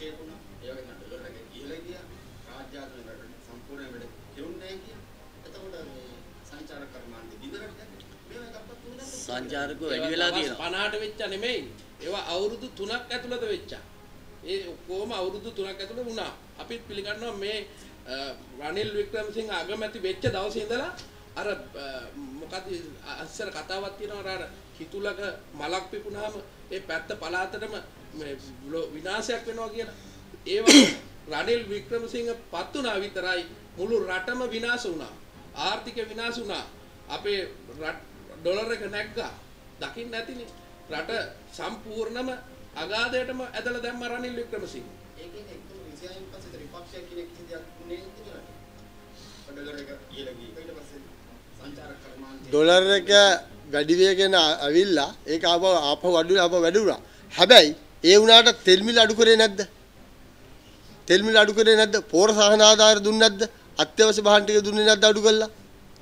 විනිශ්චය වුණා. ඒ වගේම ඩොලර් එක ඉහළ ගියා. රාජ්‍යාත්මක රටේ සම්පූර්ණ වැඩ කෙරුන්නේ නැහැ කියලා. එතකොට මේ සංචාරක කර්මාන්තේ විතරක් සංචාරකව වැඩි වෙලා තියෙනවා 50ට වෙච්ච නෙමෙයි ඒවා අවුරුදු 3ක් ඇතුළත වෙච්ච ඒ ඔක්කොම අවුරුදු 3ක් ඇතුළත වුණා අපිත් පිළිගන්නවා මේ රනිල් වික්‍රමසිංහ අගමැති වෙච්ච දවසේ ඉඳලා අර අ, මොකද අස්සර කතාවක් තියෙනවා අර හිතුලක මලක් පිපුණාම ඒ පැත්ත පළාතටම මේ ලෝ- විනාශයක් වෙනවා කියලා. ඒවා රනිල් වික්‍රමසිංහ පත් වුණා විතරයි මුළු රටම විනාශ වුණා. ආර්ථික විනාශ වුණා. අපේ රට ඩොලර් එක නැග්ගා. දකින්න නැතිනේ. රට සම්පූර්ණම අගාධයටම ඇදලා දැම්ම රනිල් වික්‍රමසිංහ. ඒකෙන් එක්කම 26න් පස්සේ ත්‍රිපක්ෂය කියන කිසි දෙයක් නේ ඉතින් ඩොලර් එක ඉහළ ගිහින් ඊට පස්සේ සංචාරක කර්මාන්තය ඩොලර් එක වැඩි වෙගෙන ඇවිල්ලා ඒක ආපහු ආපහු අඩු ආපහු වැඩි වුණා. හැබැයි ඒ වුණාට තෙල් මිල අඩු කරේ නැද්ද? තෙල් මිල අඩු කරේ නැද්ද? පෝර සහන ආධාර දුන්නේ නැද්ද? අත්‍යවශ්‍ය බහන් ටික දුන්නේ නැද්ද අඩු කළා?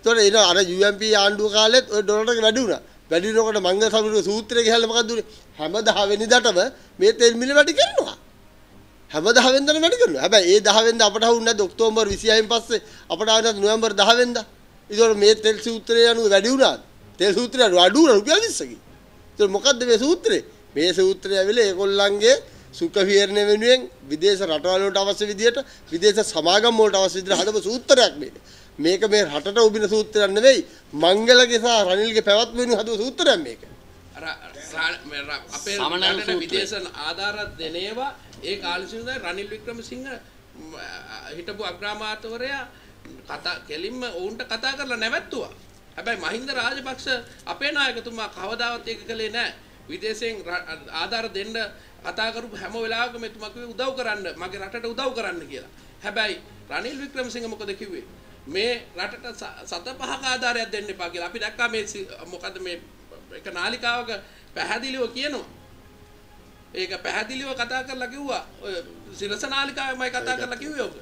ඒතකොට එන අර UMP ආණ්ඩුව කාලෙත් ওই ඩොලර් එක වැඩි වුණා. වැඩි වෙනකොට මංගල සමුද්‍ර සූත්‍රය ගහලා මොකක්ද උනේ? හැම 10 වෙනිදාටම මේ තෙල් මිල වැඩි කරනවා. හැම 10 වෙනිදාම වැඩි කරනවා. හැබැයි ඒ 10 වෙනිදා අපට හවුන්නේ නැද්ද ඔක්තෝබර් 26න් පස්සේ අපට ආවද නොවැම්බර් 10 වෙනිදා. ඒතකොට මේ තෙල් සූත්‍රය අනුව වැඩි වුණාද? තෙල් සූත්‍රය අනුව අඩු වුණා රුපියල් 20කින්. ඒතකොට මොකද්ද මේ සූත්‍රය? මේ සූත්‍රය ඇවිල්ලා ඒගොල්ලන්ගේ සුඛ විහරණය වෙනුවෙන් විදේශ රටවල් වලට අවශ්‍ය විදියට විදේශ සමාගම් වලට අවශ්‍ය විදියට හදපු සූත්‍රයක් මේක. මේක මේ රටට උබින සූත්‍රයක් නෙවෙයි. මංගලගේ සහ රනිල්ගේ පැවැත්ම වෙනුවෙන් හදපු සූත්‍රයක් මේක. අර අපේ රටට. විදේශ ආධාර දෙනේවා ඒ කාලසින්ද රනිල් වික්‍රමසිංහ හිටපු අග්‍රාමාත්‍යවරයා කතා කෙලින්ම ඔවුන්ට කතා කරලා නැවැත්තුවා. හැබැයි මහින්ද රාජපක්ෂ අපේ නායකතුමා කවදාවත් ඒක කළේ නැහැ. විදේශයෙන් ආධාර දෙන්න කතා කරපු හැම වෙලාවකම එතුමා කිව්වේ උදව් කරන්න මගේ රටට උදව් කරන්න කියලා. හැබැයි රනිල් වික්‍රමසිංහ මොකද කිව්වේ? මේ රටට සත පහක ආධාරයක් දෙන්න එපා කියලා. අපි දැක්කා මේ මොකද මේ එක නාලිකාවක පැහැදිලිව කියනවා. ඒක පැහැදිලිව කතා කරලා කිව්වා. ඔය සිරස නාලිකාවේමයි කතා කරලා කිව්වේ ඔබ.